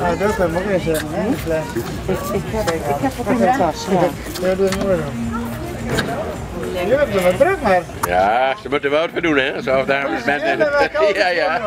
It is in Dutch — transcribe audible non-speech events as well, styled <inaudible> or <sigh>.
Nou, dat kan ik eens zeggen. hè, de. Ik heb, ik heb het in de tas. Ja. Ja, doe het mooi dan. Je hebt er wat druk maar. Ja, ze moeten wel wat voor doen, hè? Zo daarom is Ja, dat <laughs> Ja, ja.